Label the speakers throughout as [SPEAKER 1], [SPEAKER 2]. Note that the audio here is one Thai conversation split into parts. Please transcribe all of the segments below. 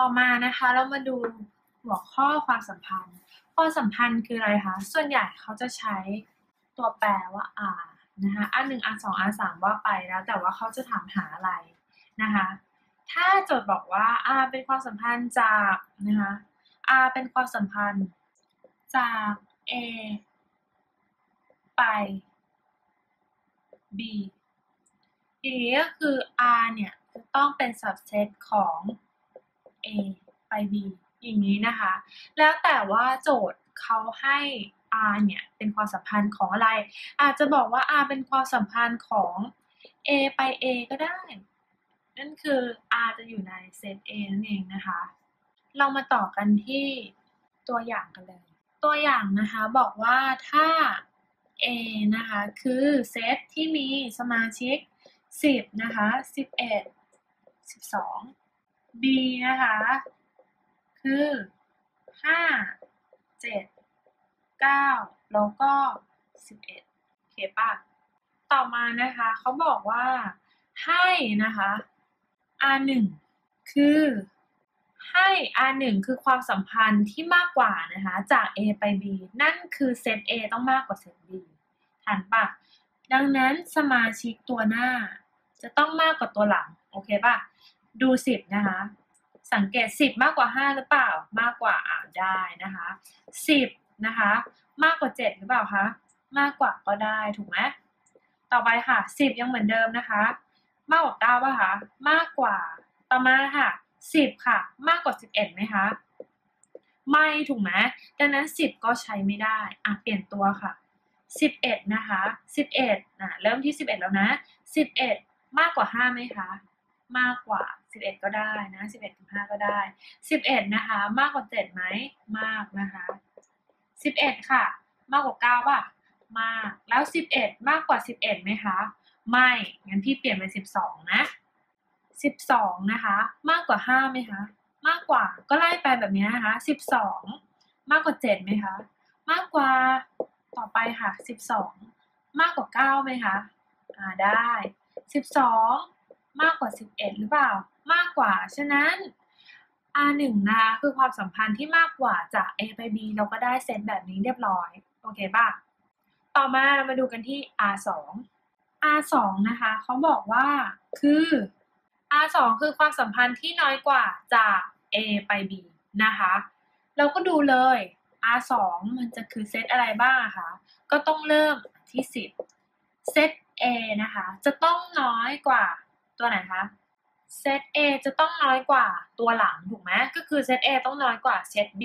[SPEAKER 1] ต่อมานะคะเรามาดูหัวข้อความสัมพันธ์ ความสัมพันธ์คืออะไรคะ ส่วนใหญ่เขาจะใช้ตัวแปรว่า r นะคะ r 1 r 2 r 3ว่าไปแล้ว แต่ว่าเขาจะถามหาอะไรนะคะ ถ้าโจทย์บอกว่า r เป็นความสัมพันธ์จากนะคะ r เป็นความสัมพันธ์จาก a ไป b อย่างนี้ก็คือ r เนี่ยจะต้องเป็น subset ของ a ไป b อย่างนี้นะคะ แล้วแต่ว่าโจทย์เขาให้ r เนี่ยเป็นความสัมพันธ์ของอะไร อาจจะบอกว่า r เป็นความสัมพันธ์ของ a ไป a ก็ได้ นั่นคือ r จะอยู่ในเซต a นั่นเองนะคะ เรามาต่อกันที่ตัวอย่างกันเลย ตัวอย่างนะคะบอกว่าถ้า A นะคะ คือเซตที่มีสมาชิก 10 นะคะ 11 12 B นะคะ คือ5 7 9แล้วก็11โอเคป่ะ ต่อมานะคะเขาบอกว่าให้นะคะ R1 คือให้ R1 คือความสัมพันธ์ที่มากกว่านะคะ จาก A ไป B นั่นคือเซต A ต้องมากกว่าเซต B ทันปะดังนั้นสมาชิกตัวหน้าจะต้องมากกว่าตัวหลัง โอเคปะ ดู10นะคะ สังเกต10มากกว่า5หรือเปล่า มากกว่าอ่านได้นะคะ10นะคะ มากกว่า7หรือเปล่าคะ มากกว่าก็ได้ถูกไหมต่อไปค่ะ10ยังเหมือนเดิมนะคะ มากกว่า9ป่ะคะ มากกว่า ต่อมาค่ะ10ค่ะ มากกว่า11ไหมคะไม่ถูกไหมดังนั้น 10 ก็ใช้ไม่ได้อะเปลี่ยนตัวค่ะ 11 นะคะ 11อะเริ่มที่ 11 แล้วนะ 11 มากกว่า 5 ไหมคะ มากกว่า 11 ก็ได้นะ11ถึง5ก็ได้ 11 นะคะ มากกว่า 7 ไหม มากนะคะ 11 ค่ะ มากกว่า 9 ป่ะ มาก แล้ว 11 มากกว่า 11ไหมคะ ไม่ งั้นพี่เปลี่ยนเป็น 12 นะ 12 นะคะ มากกว่า 5 ไหมคะ มากกว่า ก็ไล่ไปแบบนี้นะคะ 12 มากกว่า 7 ไหมคะ มากกว่า ต่อไปค่ะ 12 มากกว่า 9 ไหมคะ อ่า ได้ 12 มากกว่า 11 หรือเปล่า มากกว่า ฉะนั้น R1 นะคะคือความสัมพันธ์ที่มากกว่าจาก A ไป B เราก็ได้เซตแบบนี้เรียบร้อย โอเคป่ะ ต่อมาเรามาดูกันที่ R2 R2 นะคะเขาบอกว่าคือ R2 คือความสัมพันธ์ที่น้อยกว่าจาก A ไป B นะคะ เราก็ดูเลย R2 มันจะคือเซตอะไรบ้างคะ ก็ต้องเริ่มที่ 10 เซต A นะคะ จะต้องน้อยกว่า ตัวไหนคะเซต A จะต้องน้อยกว่าตัวหลังถูกไหมก็คือเซต A ต้องน้อยกว่าเซต B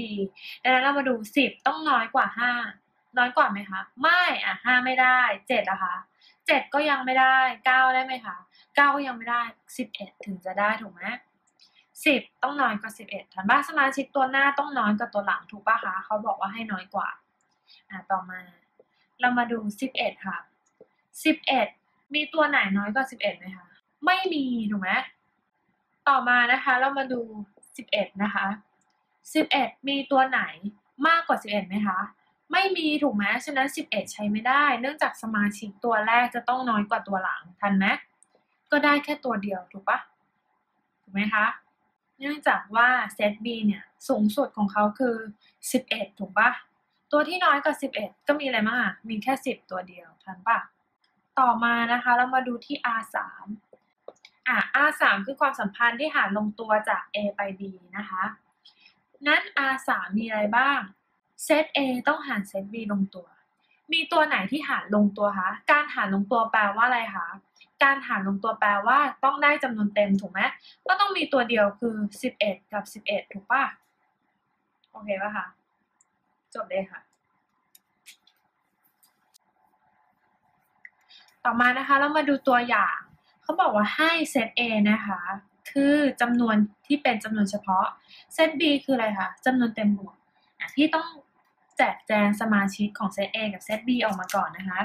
[SPEAKER 1] ดังนั้นเรามาดู 10 ต้องน้อยกว่า 5 น้อยกว่าไหมคะ ไม่อะ5ไม่ได้7นะคะ7ก็ยังไม่ได้ 9 ได้ไหมคะ9ก็ยังไม่ได้ 11 ถึงจะได้ถูกไหม10 ต้องน้อยกว่า 11ทันบ้าสมาชิกตัวหน้าต้องน้อยกว่าตัวหลังถูกป่ะคะเขาบอกว่าให้น้อยกว่าอะต่อมา เรามาดู 11 ค่ะ 11 มีตัวไหนน้อยกว่า 11ไหมคะ ไม่มี ถูกไหมต่อมานะคะ เรามาดู 11 นะคะ 11 มีตัวไหนมากกว่า 11ไหมคะ ไม่มีถูกไหมฉะนั้น 11 ใช้ไม่ได้ เนื่องจากสมาชิกตัวแรกจะต้องน้อยกว่าตัวหลังทันไหมก็ได้แค่ตัวเดียวถูกปะถูกไหมคะ เนื่องจากว่าเซต B เนี่ยสูงสุดของเขาคือ 11 ถูกปะตัวที่น้อยกว่า 11 ก็มีอะไรมากมีแค่ 10 ตัวเดียวทันปะต่อมานะคะ เรามาดูที่ R3 อะ R3 คือความสัมพันธ์ที่หารลงตัวจาก A ไป B นะคะ นั้น R3 มีอะไรบ้างเซต A ต้องหารเซต B ลงตัว มีตัวไหนที่หารลงตัวคะ การหารลงตัวแปลว่าอะไรคะ การหารลงตัวแปลว่าต้องได้จำนวนเต็มถูกไหมก็ต้องมีตัวเดียวคือ 11 กับ 11 ถูกปะโอเคปะคะจบเลยค่ะ ต่อมานะคะเรามาดูตัวอย่าง เขาบอกว่าให้เซต A นะคะ คือจำนวนที่เป็นจำนวนเฉพาะ เซต B คืออะไรคะจำนวนเต็มบวกที่ต้องแจกแจงสมาชิกของเซต A กับเซต B ออกมาก่อนนะคะ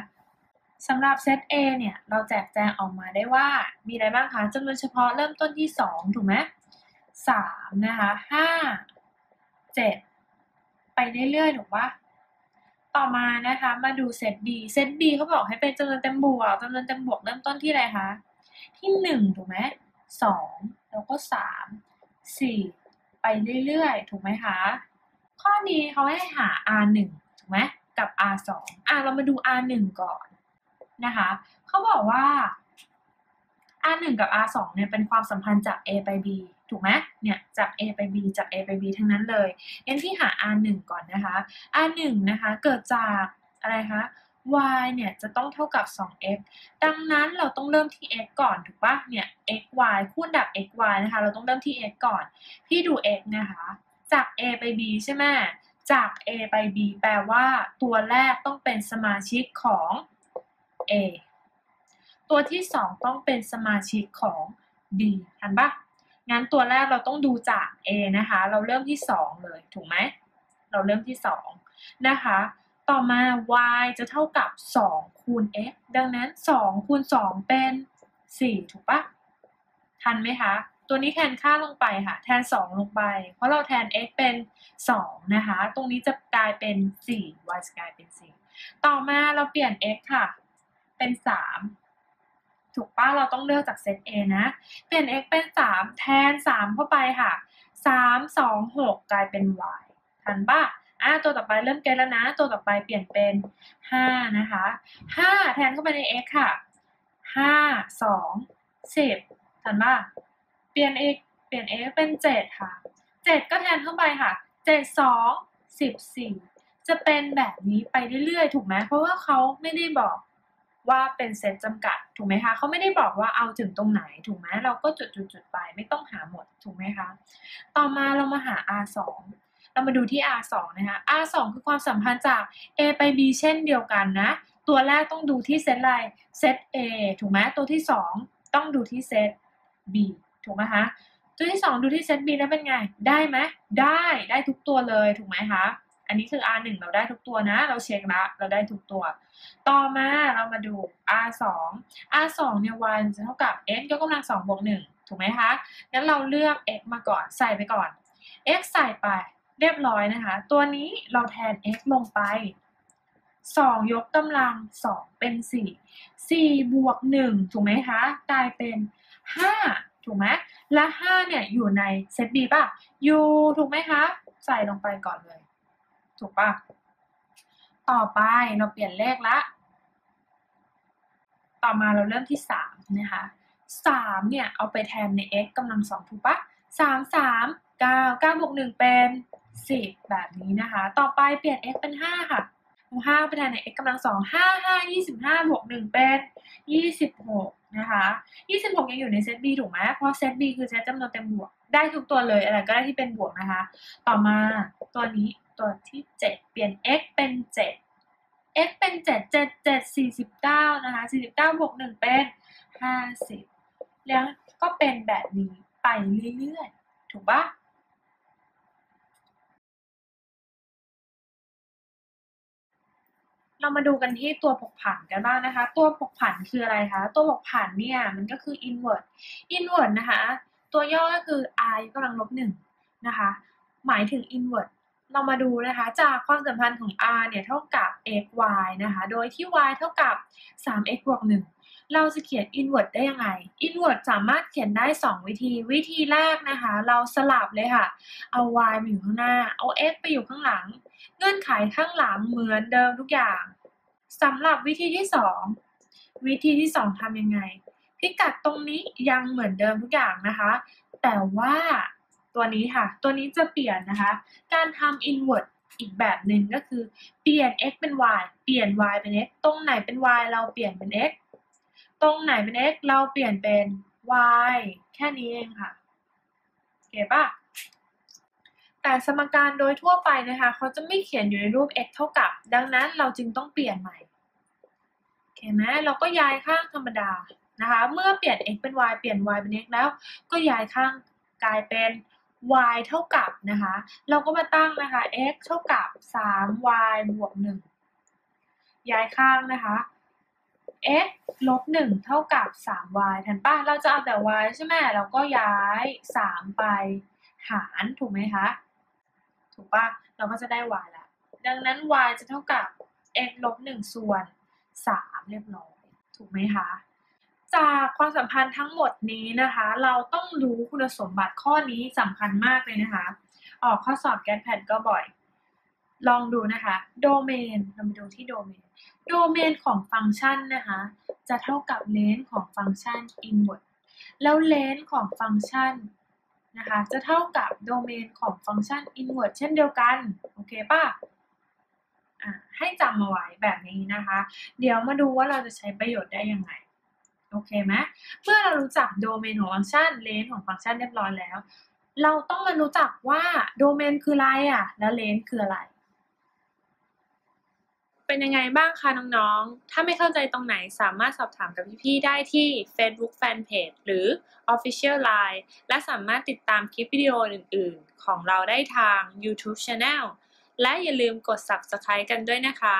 [SPEAKER 1] สำหรับเซต A เนี่ย เราแจกแจงออกมาได้ว่ามีอะไรบ้างคะจำนวนเฉพาะเริ่มต้นที่ 2 ถูกไหมสามนะคะห้าเจ็ดไปเรื่อยๆถูกปะต่อมานะคะ มาดูเซต B เซต B เขาบอกให้เป็นจำนวนเต็มบวกจำนวนเต็มบวกเริ่มต้นที่อะไรคะ ที่หนึ่งถูกไหมสองแล้วก็สามสี่ไปเรื่อยๆ ถูกไหมคะ ข้อนี้เขาให้หา r 1ถูกไหมกับ r 2อะเรามาดู r 1ก่อนนะคะเขาบอกว่า r 1กับ r 2เนี่ยเป็นความสัมพันธ์จาก a ไป b ถูกไหมเนี่ยจาก a ไป b จาก a ไป b ทั้งนั้นเลยงั้นที่หา r 1ก่อนนะคะ r 1นะคะเกิดจากอะไรคะ y เนี่ยจะต้องเท่ากับ 2x ดังนั้นเราต้องเริ่มที่ x ก่อนถูกปะเนี่ย x y คูณดับ x y นะคะ เราต้องเริ่มที่ x ก่อน พี่ดู x นะคะ จาก a ไป b ใช่ไหมจาก a ไป b แปลว่าตัวแรกต้องเป็นสมาชิกของ a ตัวที่ 2 ต้องเป็นสมาชิกของ b ทันปะงั้นตัวแรกเราต้องดูจาก a นะคะ เราเริ่มที่ 2 เลยถูกไหม เราเริ่มที่ 2 นะคะ ต่อมา y จะเท่ากับ 2 คูณ x ดังนั้น 2 คูณ 2 เป็น 4 ถูกปะทันไหมคะ ตัวนี้แทนค่าลงไปค่ะ แทน 2 ลงไป เพราะเราแทน x เป็น 2 นะคะ ตรงนี้จะกลายเป็น 4 y จะกลายเป็น 4 ต่อมาเราเปลี่ยน x ค่ะ เป็น 3 ถูกปะเราต้องเลือกจากเซต A นะ เปลี่ยน x เป็น 3 แทน 3 เข้าไปค่ะ 3 2 6 กลายเป็น y ทันปะ อะตัวต่อไปเริ่มเก็ตแล้วนะ ตัวต่อไปเปลี่ยนเป็น5นะคะ5แทนเข้าไปใน x ค่ะ5 2 10ทันปะเปลี่ยน x เปลี่ยน x เป็น7ค่ะ7ก็แทนเข้าไปค่ะ7 2 14จะเป็นแบบนี้ไปเรื่อยๆ ถูกไหมเพราะว่าเขาไม่ได้บอกว่าเป็นเซตจำกัดถูกไหมคะเขาไม่ได้บอกว่าเอาถึงตรงไหนถูกไหมเราก็จุดๆๆไปไม่ต้องหาหมดถูกไหมคะ ต่อมาเรามาหา r 2 เรามาดูที่ r 2 นะคะ r 2 คือความสัมพันธ์จาก a ไป b เช่นเดียวกันนะ ตัวแรกต้องดูที่เซตอะไรเซต a ถูกไหมตัวที่ 2 ต้องดูที่เซต b ถูกไหมคะตัวที่ 2 ดูที่เซต b แล้วเป็นไง ได้ไหมได้ได้ทุกตัวเลยถูกไหมคะอันนี้คือ r 1 เราได้ทุกตัวนะ เราเช็คละเราได้ทุกตัว ต่อมาเรามาดู r 2 r 2 เนี่ย y จะเท่ากับ x ยกกำลัง2บวก1ถูกไหมคะ งั้นเราเลือก x มาก่อนใส่ไปก่อน x ใส่ไป เรียบร้อยนะคะ ตัวนี้เราแทน x ลงไป 2 ยกกำลัง 2 เป็น 4 4 บวก 1 ถูกไหมคะ กลายเป็น 5 ถูกไหมและ 5 เนี่ย อยู่ในเซต B ป่ะอยู่ถูกไหมคะ ใส่ลงไปก่อนเลย ถูกป่ะ ต่อไปเราเปลี่ยนเลขละ ต่อมาเราเริ่มที่ 3 นะคะ 3 เนี่ย เอาไปแทนใน x กำลัง 2 ถูกปะ3 3 9 9บวก1เป็น 10 แบบนี้นะคะ ต่อไปเปลี่ยน x เป็น 5 ค่ะ5ไปแทนใน x กำลัง 2 5 5 25 บวก 1 เป็น 26 นะคะ 26 ยังอยู่ในเซต b ถูกไหมเพราะเซต b คือเซตจำนวนเต็มบวก ได้ทุกตัวเลย อะไรก็ได้ที่เป็นบวกนะคะ ต่อมาตัวนี้ตัวที่ 7 เปลี่ยน x เป็น 7 x เป็น 7 7 7 49 นะคะ 49 บวก 1 เป็น 50 แล้วก็เป็นแบบนี้ไปเรื่อยๆ ถูกปะ เรามาดูกันที่ตัวผกผันกันบ้างนะคะ ตัวผกผันคืออะไรคะ ตัวผกผันเนี่ยมันก็คือ inward inward นะคะ ตัวย่อก็คือ i กกำลังลบหนึ่งนะคะ หมายถึง inward เรามาดูนะคะ จากความสัมพันธ์ของ r เนี่ยเท่ากับ x y นะคะ โดยที่ y เท่ากับ 3x บวก1 เราจะเขียน invert ได้ยังไง invert สามารถเขียนได้ 2 วิธี วิธีแรกนะคะ เราสลับเลยค่ะ เอา y มาอยู่ข้างหน้า เอา x ไปอยู่ข้างหลัง เงื่อนไขข้างหลังเหมือนเดิมทุกอย่างสำหรับวิธีที่ 2 วิธีที่ 2ทำยังไง พิกัดตรงนี้ยังเหมือนเดิมทุกอย่างนะคะ แต่ว่าตัวนี้ค่ะ ตัวนี้จะเปลี่ยนนะคะ การทำ invert อีกแบบหนึ่งก็คือเปลี่ยน x เป็น y เปลี่ยน y เป็น x ตรงไหนเป็น y เราเปลี่ยนเป็น x ตรงไหนเป็น x เราเปลี่ยนเป็น y แค่นี้เองค่ะเก็บปะแต่สมการโดยทั่วไปนะคะ เขาจะไม่เขียนอยู่ในรูป x เท่ากับ ดังนั้นเราจึงต้องเปลี่ยนใหม่โอเคไหมเราก็ย้ายข้างธรรมดานะคะ เมื่อเปลี่ยน x เป็น y เปลี่ยน y เป็น x แล้ว ก็ย้ายข้างกลายเป็น y เท่ากับนะคะ เราก็มาตั้งนะคะ x เท่ากับ 3y บวก 1 ย้ายข้างนะคะ x ลบ1เท่ากับ 3y ทันป่ะ เราจะเอาแต่ y ใช่ไหมเราก็ย้าย3ไปหารถูกไหมคะ ถูกป่ะ เราก็จะได้ y ละ ดังนั้น y จะเท่ากับ x ลบ1ส่วน3เรียบร้อย ถูกไหมคะ จากความสัมพันธ์ทั้งหมดนี้นะคะ เราต้องรู้คุณสมบัติข้อนี้สำคัญมากเลยนะคะ ออกข้อสอบแกนแพดก็บ่อย ลองดูนะคะ โดเมน เรามาดูที่โดเมน โดเมนของฟังก์ชันนะคะ จะเท่ากับเลนของฟังก์ชัน inward แล้วเลนของฟังก์ชันนะคะ จะเท่ากับโดเมนของฟังก์ชัน inward เช่นเดียวกัน โอเคป่ะให้จำเอาไว้แบบนี้นะคะ เดี๋ยวมาดูว่าเราจะใช้ประโยชน์ได้ยังไง โอเคไหมเมื่อเรารู้จักโดเมนของฟังก์ชัน เลนของฟังก์ชันเรียบร้อยแล้ว เราต้องมารู้จักว่าโดเมนคืออะไรอะ แล้วเลนคืออะไร
[SPEAKER 2] เป็นยังไงบ้างคะน้องๆ ถ้าไม่เข้าใจตรงไหนสามารถสอบถามกับพี่ๆ ได้ที่ Facebook Fanpage หรือ Official Line และสามารถติดตามคลิปวิดีโออื่นๆ ของเราได้ทาง YouTube Channel และอย่าลืมกด Subscribe กันด้วยนะคะ